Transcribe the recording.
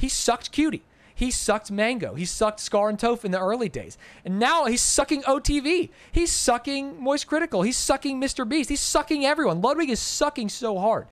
He sucked Cutie. He sucked Mango. He sucked Scar and Toph in the early days. And now he's sucking OTV. He's sucking Moist Critical. He's sucking Mr. Beast. He's sucking everyone. Ludwig is sucking so hard.